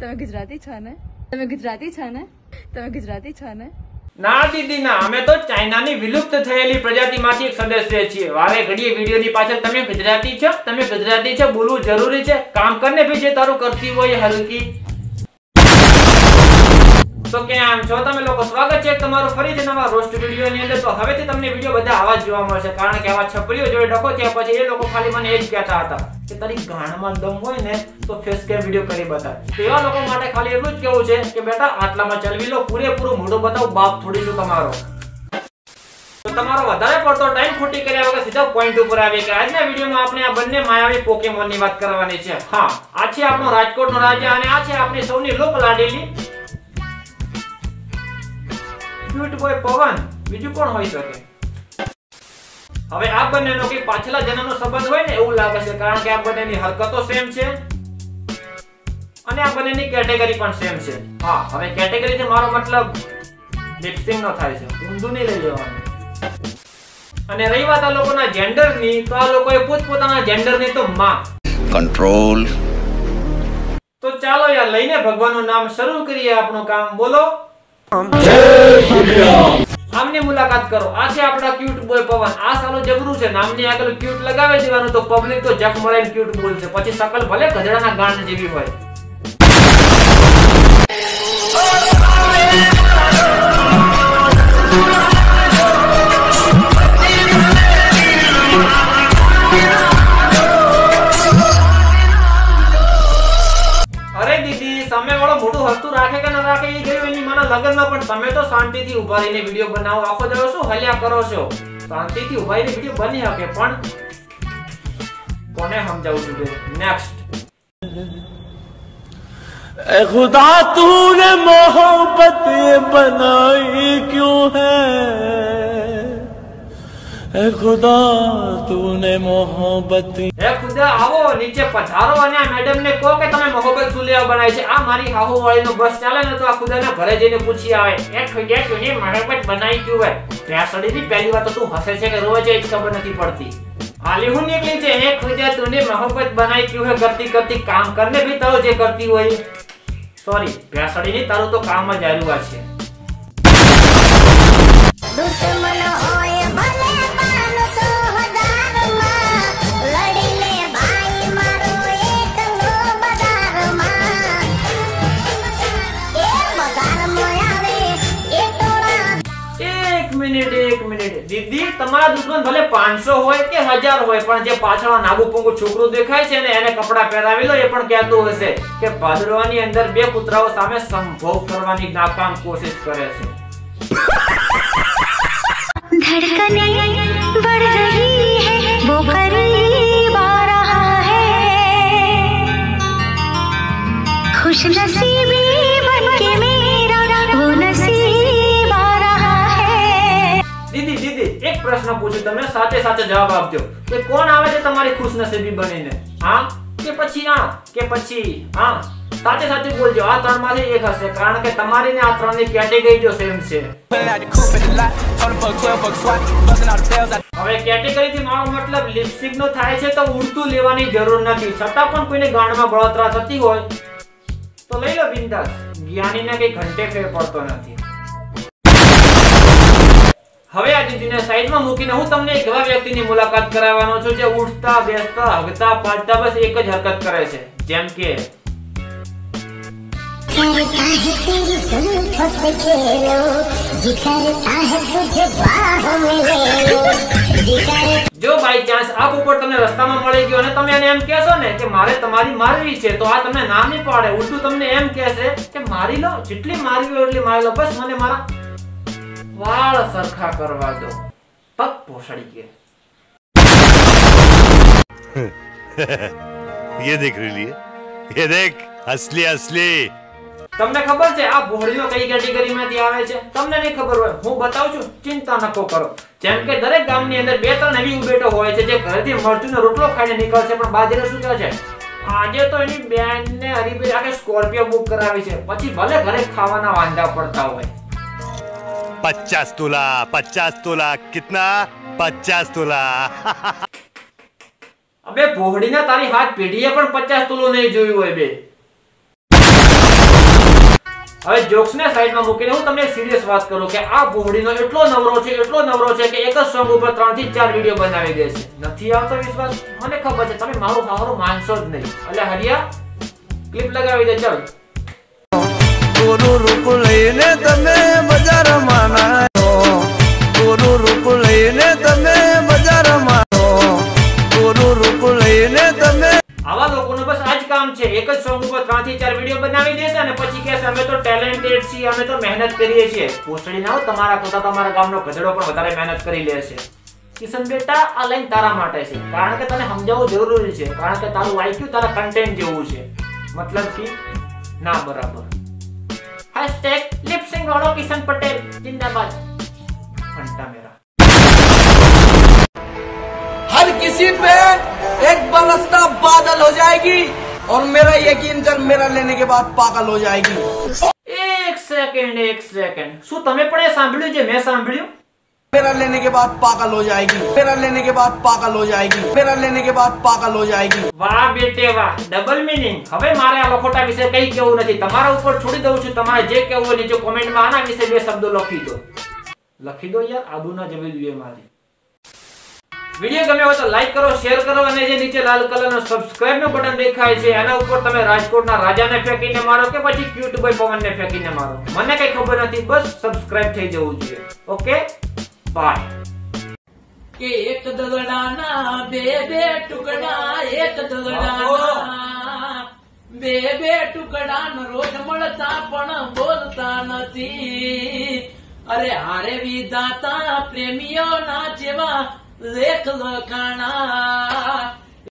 તમે ગુજરાતી છો ને? તમે ગુજરાતી છો ને? તમે ગુજરાતી છો ને? ના દીદી, ના. અમે તો ચાઇનાની વિલુપ્ત થયેલી પ્રજાતિમાંથી એક સદસ્ય છીએ. વારે ઘડીએ વિડીયોની પાછળ તમે ગુજરાતી છો? તમે ગુજરાતી છો? બોલવું જરૂરી છે? કામ કરને ભી જે તારું કરતી હોય હલકી. તો કેમ છો તમે લોકો સ્વાગત છે તમારું ફરીથી નવા રોસ્ટ વીડિયો ની અંદર, તો હવેથી તમને વીડિયો બધા આવા જ જોવા મળશે, કારણ કે આવા છપરીઓ જોડે ડકો થયા પછી એ લોકો ખાલી મને એ જ કહેતા હતા કે તારી ગાણમાં દમ હોય ને, તો ફેસ કેમ વીડિયો કરી બતાવ એવા લોકો માટે ખાલી એટલું જ કેવું છે કે બેટા, આટલામાં ચલવી લો, પૂરેપૂરું મોઢું બતાવ, બાપ થોડી છું તમારો. તો તમારો વધારે પડતો ટાઈમ ખોટી કર્યા વગર સીધા પોઈન્ટ ઉપર આવીએ કે આજના વિડીયોમાં આપણે આ બંને માયાવી પોકેમોનની વાત કરવાની છે. હા, આ છે આપણો રાજકોટનો રાજા અને આ છે આપણી સૌની લોક લાડેલી ક્યુટ બોય પવન બીજું કોણ હોઈ શકે? હવે આ બંનેનો કે પાછલા જન્મનો સંબંધ હોય ને એવું લાગે છે કારણ કે આ બંનેની હરકતો સેમ છે. અને આ બંનેની કેટેગરી પણ સેમ છે. હા હવે કેટેગરી થી મારો મતલબ મિક્સિંગ નો થાય છે. ઊંધું નહીં લઈ લેવાનું. અને રહી વાત આ લોકોના જેન્ડરની તો આ લોકોએ પોતપોતાના જેન્ડરની તો માં. કંટ્રોલ તો ચાલો યાર લઈને ભગવાનનું નામ શરૂ કરીએ આપણું કામ. બોલો. આમની મુલાકાત કરો. આ છે આપણા ક્યુટ બોય પવન. આ સાલો જબરું છે. નામની આગળ ક્યુટ લગાવી દેવાનું તો પબ્લિક તો જખ મળે ક્યુટ બોલશે. પછી શકલ ભલે ગધેડાના ગાંડ જેવી હોય. તમે વાળો મોટું હસતું રાખે કે ન રાખે એ ગયું એની મારા લગનમાં પણ તમે તો શાંતિથી ઊભા રહીને વીડિયો બનાવો. આખો દાડો શું હલ્યા કરો છો? શાંતિથી ઊભા રહીને વીડિયો બની શકે, પણ કોને સમજાવું છું નેક્સ્ટ اے خدا تو ને محبت یہ بنائی کیوں હે ખુદા તુને મોહબ્બત. હે ખુદા આવો નીચે પધારો અને આ મેડમ ને કહો કે તમે મોહબ્બત સુલિયા બનાવી છે. આ મારી હાહુ વાળી બસ ચાલે ને તો આ ખુદા ઘરે જઈને પૂછી આવે. એ ખુદા તુને મોહબ્બત બનાવી ક્યું હે ભેસડી ની પહેલી વાત તો તું હસે છે કે રોવે છે એ ખબર નથી પડતી. હાલી હું નીકળી છે. હે ખુદા તુને મોહબ્બત બનાવી ક્યું હે કરતી કરતી કામ કરને ભી તારો જે કરતી હોય. સોરી ભેસડી ની તારું તો કામ જ આવ્યું છે. દોસ્તો મિનિટ એક મિનિટ દીદી તમારા દુશ્મન ભલે 500 હોય કે હજાર હોય પણ જે પાછળ નાગુ પૂંગુ છોકરું દેખાય છે ને એને કપડા પહેરાવી લો એ પણ કહેતું હશે કે ભાદરવાની અંદર બે કૂતરાઓ સામે સંભોગ કરવાની નાકામ કોશિશ કરે છે धड़कने बढ़ रही है वो करीब आ रहा है खुश नसीबी પ્રશ્ન પૂછું તમે સાચે સાચે જવાબ આપજો કે કોણ આવે છે તમારી ખુશનસીબી બનીને? હા કે પછી આ? કે પછી હા સાચે સાચે બોલજો. આ ત્રણમાંથી એક હશે, કારણ કે તમારી ને આ ત્રણની કેટેગરી જો સેમ છે. હવે કેટેગરી થી મારો મતલબ લિપસ્ટિક નો થાય છે તો ઉડતું લેવાની જરૂર નથી. છતાં પણ કોઈને ગાંડમાં બળતરા થતી હોય, તો લઈ લો બિંદાસ. જ્ઞાનીને કઈ ઘંટે ફેર પડતો નથી. હવે આ દીદીને સાઈડમાં મૂકીને હું તમને એક એવા વ્યક્તિની મુલાકાત કરાવવાનો છું જે ઉઠતા બેસતા હગતા પાડતા બસ એક જ હરકત કરે છે. જેમ કે જો બાય ચાન્સ આ ઉપર તમને રસ્તામાં મળી ગયો અને તમે એને એમ કહેશો ને કે મારે તમારી મારવી છે તો આ તમને ના નહીં પાડે. ઉલટું તમને એમ કહેશે કે મારી લો જેટલી મારવી એટલી મારી લો. બસ મને મારા વાળ સરખા કરવા દો પગ ભોસડી કે ये देख रही ये देख असली असली તમને ખબર છે આ ભોળીઓ કઈ કેટેગરીમાંથી આવે છે તમને નહીં ખબર હોય હું બતાવું છું ચિંતા નકો કરો જેમ કે દરેક ગામની અંદર બે ત્રણ એવી ઉભેટો હોય છે જે ઘરેથી મરચુંનો રોટલો ખાઈને નીકળશે પણ બાજરે શું કહે છે આજે તો એની બેન ને હરીભાઈ આખે સ્કોર્પિયો બુક કરાવી છે પછી ભલે ઘરે ખાવાના વાંધા પડતા હોય पचास तोला पचास तोला कितना पचास तोला અબે ભોળીના તારી હાથ પેઢીએ પણ પચાસ તોલો નહીં જોયું હોય બે હવે જોક્સને સાઈડમાં મૂકીને હું તમને સિરિયસ વાત કરું કે આ ભૂવડીનો એટલો નવરો છે એટલો નવરો છે કે એક જ સોંગ ઉપર ત્રણ થી ચાર વિડીયો બનાવી દેશે નથી આવતો વિશ્વાસ મને ખબર છે તમે મારું સારું માનશો જ નહીં એટલે હરિયા ક્લિપ લગાવી દે ચાલ ગુરુ રૂપ લઈને તમે બજારમાં નાયો ગુરુ રૂપ લઈને તમે બજારમાં ગુરુ રૂપ લઈને તમે આવા લોકોનું બસ આ જ કામ છે. એક જ સોંગ ઉપર ત્રણથી ચાર વીડિયો બનાવી દેશે અને પછી કહેશે, અમે તો ટેલેન્ટેડ છીએ, અમે તો મહેનત કરીએ છીએ. પૂછડી ના તમારા કરતા તમારા ગામનો ગધેડો પણ વધારે મહેનત કરી લે છે. કિશન બેટા, આ લાઈન તારા માટે છે. કારણ કે તને સમજાવવું જરૂરી છે. કારણ કે તારું આઈક્યુ તારા કન્ટેન્ટ જેવું છે. મતલબ કે ના બરાબર. હેશટેગ લિપસિંગ વાળો કિશન પટેલ જિંદાબાદ ઘંટા મેરા हर किसी पे एक बरसता बादल हो जाएगी और मेरा यकीन कर मेरा लेने के बाद पागल हो जाएगी એક સેકન્ડ એક સેકન્ડ શું તમે પણ એ સાંભળ્યું છે મેં સાંભળ્યું मेरा लेने के बाद पागल हो जाएगी मेरा लेने के बाद पागल हो जाएगी मेरा लेने के बाद पागल हो जाएगी વાહ બેટે વાહ ડબલ મીનિંગ હવે મારે આ લખોટા વિશે કઈ કેવું નથી તમારા ઉપર છોડી દઉં છું તમારે જે કેવું હોય નીચે કોમેન્ટમાં આના વિશે બે શબ્દો લખી દો લખી દો યાર આબુના જવી જોઈએ મારી વિડીયો ગમ્યો હોય તો લાઈક કરો શેર કરો અને જે નીચે લાલ કલરનું સબસ્ક્રાઇબ નું બટન દેખાય છે એના ઉપર તમે રાજકોટના રાજાને ફેંકીને મારો કે પછી ક્યુટ બોય પવનને ફેંકીને મારો મને કઈ ખબર નથી બસ સબસ્ક્રાઇબ થઈ જવું જોઈએ ઓકે bye. કે એક દલડાના બે બે ટુકડા એક દલડાના બે બે ટુકડા રોજ મળતા પણ બોલતા નથી. અરે હારે વિધાતા પ્રેમીઓના જેવા લેખ લખાણા.